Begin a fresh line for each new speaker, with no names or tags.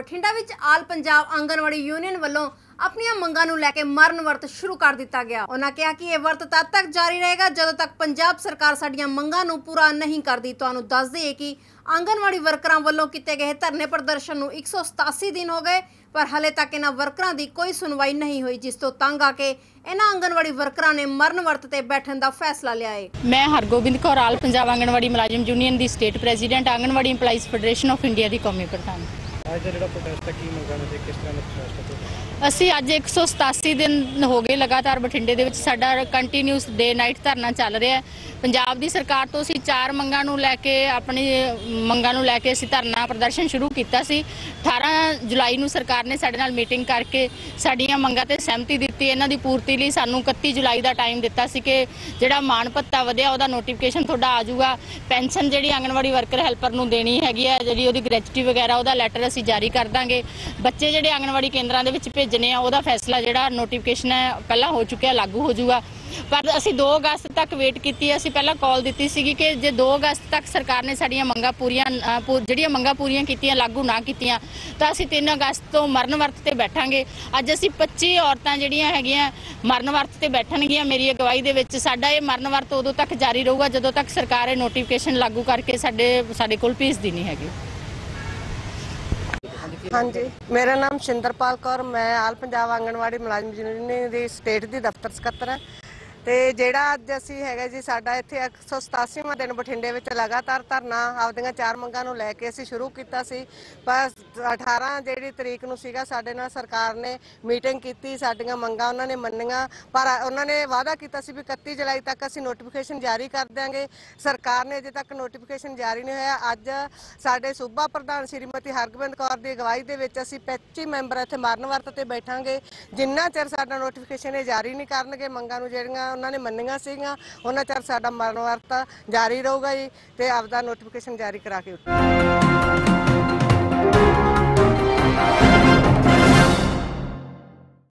ਬਠਿੰਡਾ ਵਿੱਚ ਆਲ ਪੰਜਾਬ ਆਂਗਨਵਾੜੀ ਯੂਨੀਅਨ ਵੱਲੋਂ ਆਪਣੀਆਂ ਮੰਗਾਂ ਨੂੰ ਲੈ ਕੇ ਮਰਨ ਵਰਤ ਸ਼ੁਰੂ ਕਰ ਦਿੱਤਾ ਗਿਆ। ਉਹਨਾਂ ਕਿਹਾ ਕਿ ਇਹ ਵਰਤ ਤਦ ਤੱਕ ਜਾਰੀ ਰਹੇਗਾ ਜਦੋਂ ਤੱਕ ਪੰਜਾਬ ਸਰਕਾਰ ਸਾਡੀਆਂ ਮੰਗਾਂ ਨੂੰ ਪੂਰਾ ਨਹੀਂ ਕਰਦੀ। ਤੁਹਾਨੂੰ ਦੱਸ ਦਈਏ ਕਿ ਆਂਗਨਵਾੜੀ ਵਰਕਰਾਂ ਵੱਲੋਂ ਕੀਤੇ ਗਏ ਧਰਨੇ ਪ੍ਰਦਰਸ਼ਨ ਨੂੰ 187 ਦਿਨ ਹੋ ਗਏ, ਪਰ ਹਲੇ ਤੱਕ ਇਹਨਾਂ ਵਰਕਰਾਂ ਦੀ ਕੋਈ ਸੁਣਵਾਈ ਨਹੀਂ ਹੋਈ, ਜਿਸ ਤੋਂ ਤੰਗ ਆ ਕੇ ਇਹਨਾਂ ਆਂਗਨਵਾੜੀ ਵਰਕਰਾਂ ਨੇ ਮਰਨ ਵਰਤ ਤੇ ਬੈਠਣ ਦਾ ਫੈਸਲਾ ਲਿਆ ਹੈ।
ਮੈਂ ਹਰਗੋਬਿੰਦ ਕੌਰ, ਆਲ ਪੰਜਾਬ ਆਂਗਣਵਾੜੀ ਮੁਲਾਜ਼ਮ union the state president anganwadi EMPLOYEES federation of India ਦੀ ਕੌਮੀ ਪ੍ਰਧਾਨ।
ਅੱਜ ਦਾ ਜਿਹੜਾ ਪ੍ਰੋਟੈਸਟ ਹੈ, ਕੀ ਮੰਗਾਂ ਤੇ ਕਿਸ ਤਰ੍ਹਾਂ ਦਾ ਪ੍ਰੋਟੈਸਟ ਹੈ
ਅਸੀਂ ਅੱਜ 187 ਦਿਨ ਹੋ ਗਏ ਲਗਾਤਾਰ ਬਠਿੰਡੇ ਦੇ ਵਿੱਚ ਸਾਡਾ ਕੰਟੀਨਿਊਸ ਡੇ ਨਾਈਟ ਧਰਨਾ ਚੱਲ ਰਿਹਾ ਹੈ। ਪੰਜਾਬ ਦੀ ਸਰਕਾਰ ਤੋਂ ਅਸੀਂ ਚਾਰ ਮੰਗਾਂ ਨੂੰ ਲੈ ਕੇ ਆਪਣੀ, ਮੰਗਾਂ ਨੂੰ ਲੈ ਕੇ ਅਸੀਂ ਧਰਨਾ ਪ੍ਰਦਰਸ਼ਨ ਸ਼ੁਰੂ ਕੀਤਾ ਸੀ। 18 ਜੁਲਾਈ ਨੂੰ ਸਰਕਾਰ ਨੇ ਸਾਡੇ ਨਾਲ ਮੀਟਿੰਗ ਕਰਕੇ ਸਾਡੀਆਂ ਮੰਗਾਂ ਤੇ ਸਹਿਮਤੀ ਦਿੱਤੀ। ਇਹਨਾਂ ਦੀ ਪੂਰਤੀ ਲਈ ਸਾਨੂੰ 31 ਜੁਲਾਈ ਦਾ ਟਾਈਮ ਦਿੱਤਾ ਸੀ ਕਿ ਜਿਹੜਾ ਮਾਣ ਭੱਤਾ ਵਧਿਆ, ਉਹਦਾ ਨੋਟੀਫਿਕੇਸ਼ਨ ਤੁਹਾਡਾ ਆ ਜਾਊਗਾ। ਪੈਨਸ਼ਨ ਜਿਹੜੀ ਆਂਗਣਵਾੜੀ ਵਰਕਰ ਹੈਲਪਰ ਨੂੰ ਦੇਣੀ ਹੈਗੀ ਹੈ, ਜਿਹੜੀ ਉਹਦੀ ਗ੍ਰੈਚੁਟੀ ਵਗੈਰਾ, ਉਹਦਾ ਲੈਟਰ ਅਸੀਂ ਜਾਰੀ ਕਰ ਦਾਂਗੇ। ਬੱਚੇ ਜਿਹੜੇ ਆਂਗਣਵਾੜੀ ਕੇਂਦਰਾਂ ਦੇ ਵਿੱਚ ਭੇਜਣੇ ਆ, ਉਹਦਾ ਫੈਸਲਾ ਜਿਹੜਾ ਨੋਟੀਫਿਕੇਸ਼ਨ ਹੈ, ਪਹਿਲਾਂ ਹੋ ਚੁੱਕਿਆ, ਲਾਗੂ ਹੋ ਜਾਊਗਾ। ਪਰ ਅਸੀਂ 2 ਅਗਸਤ ਤੱਕ ਵੇਟ ਕੀਤੀ ਅਸੀਂ ਅਸੀਂ ਪਹਿਲਾਂ ਕਾਲ ਦਿੱਤੀ ਸੀਗੀ ਕਿ ਜੇ 2 ਅਗਸਤ ਤੱਕ ਸਰਕਾਰ ਨੇ ਸਾਡੀਆਂ ਮੰਗਾਂ ਪੂਰੀਆਂ ਜਿਹੜੀਆਂ ਮੰਗਾਂ ਪੂਰੀਆਂ ਕੀਤੀਆਂ, ਲਾਗੂ ਨਾ ਕੀਤੀਆਂ, ਤਾਂ ਅਸੀਂ 3 ਅਗਸਤ ਤੋਂ ਮਰਨ ਵਰਤ ਤੇ ਬੈਠਾਂਗੇ। ਅੱਜ ਅਸੀਂ 25 ਔਰਤਾਂ ਜਿਹੜੀਆਂ ਹੈਗੀਆਂ ਮਰਨ ਵਰਤ ਤੇ ਬੈਠਣਗੀਆਂ, ਮੇਰੀ ਅਗਵਾਈ ਦੇ ਵਿੱਚ ਸਾਡਾ ਇਹ ਮਰਨ ਵਰਤ ਉਦੋਂ ਤੱਕ ਜਾਰੀ ਰਹੂਗਾ ਜਦੋਂ ਤੱਕ ਸਰਕਾਰ ਇਹ ਨੋਟੀਫਿਕੇਸ਼ਨ ਲਾਗੂ ਕਰਕੇ ਸਾਡੇ ਸਾਡੇ ਕੋਲ ਭੇਜਦੀ ਨਹੀਂ ਹੈਗੀ।
ਹਾਂਜੀ, ਮੇਰਾ ਨਾਮ ਸ਼ਿੰਦਰਪਾਲ ਕੌਰ, ਮੈਂ ਆਲ ਪੰਜਾਬ ਆਂਗਣਵਾੜੀ ਮੁਲਾਜ਼ਮ ਯੂਨੀਅਨ ਦੀ ਸਟੇਟ ਦੀ ਦਫ਼ਤਰ ਸਕੱਤਰ ਹਾਂ। ਤੇ ਜਿਹੜਾ ਅੱਜ ਅਸੀਂ ਹੈਗਾ ਜੀ, ਸਾਡਾ ਇੱਥੇ 187ਵਾਂ ਦਿਨ ਬਠਿੰਡੇ ਵਿੱਚ ਲਗਾਤਾਰ ਧਰਨਾ ਆਪਦੀਆਂ ਚਾਰ ਮੰਗਾਂ ਨੂੰ ਲੈ ਕੇ ਅਸੀਂ ਸ਼ੁਰੂ ਕੀਤਾ ਸੀ। ਪਰ 18 ਜਿਹੜੀ ਤਰੀਕ ਨੂੰ ਸੀਗਾ, ਸਾਡੇ ਨਾਲ ਸਰਕਾਰ ਨੇ ਮੀਟਿੰਗ ਕੀਤੀ, ਸਾਡੀਆਂ ਮੰਗਾਂ ਉਹਨਾਂ ਨੇ ਮੰਨੀਆਂ। ਪਰ ਉਹਨਾਂ ਨੇ ਵਾਅਦਾ ਕੀਤਾ ਸੀ ਵੀ 31 ਜੁਲਾਈ ਤੱਕ ਅਸੀਂ ਨੋਟੀਫਿਕੇਸ਼ਨ ਜਾਰੀ ਕਰ ਦਿਆਂਗੇ। ਸਰਕਾਰ ਨੇ ਅਜੇ ਤੱਕ ਨੋਟੀਫਿਕੇਸ਼ਨ ਜਾਰੀ ਨਹੀਂ ਹੋਇਆ। ਅੱਜ ਸਾਡੇ ਸੂਬਾ ਪ੍ਰਧਾਨ ਸ਼੍ਰੀਮਤੀ ਹਰਗੋਬਿੰਦ ਕੌਰ ਦੀ ਅਗਵਾਈ ਦੇ ਵਿੱਚ ਅਸੀਂ 25 ਮੈਂਬਰ ਇੱਥੇ ਮਰਨ ਵਰਤ ਤੇ ਬੈਠਾਂਗੇ। ਜਿੰਨਾ ਚਿਰ ਸਾਡਾ ਨੋਟੀਫਿਕੇਸ਼ਨ ਇਹ ਜਾਰੀ ਨਹੀਂ ਕਰਨਗੇ, ਮੰਗਾਂ ਨੂੰ ਜਿਹੜੀਆਂ ਉਹਨਾਂ ਨੇ ਮੰਨੀਆਂ ਸੀਗੀਆਂ, ਉਹਨਾਂ ਚਿਰ ਸਾਡਾ ਮਰਨ ਵਰਤਾ ਜਾਰੀ ਰਹੂਗਾ ਜੀ ਤੇ ਆਪਦਾ ਨੋਟੀਫਿਕੇਸ਼ਨ ਜਾਰੀ ਕਰਾ ਕੇ